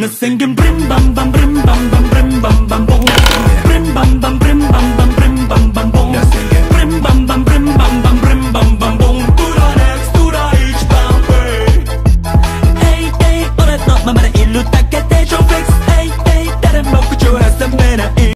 Now singing brim bam bam brim bam bam brim bam bam boom Brim bam bam brim bam bam brim bam bam boom Brim bam bam brim bam bam brim bam bam boom Która rex, która idź tam, ej Ej, ej, ore to, mam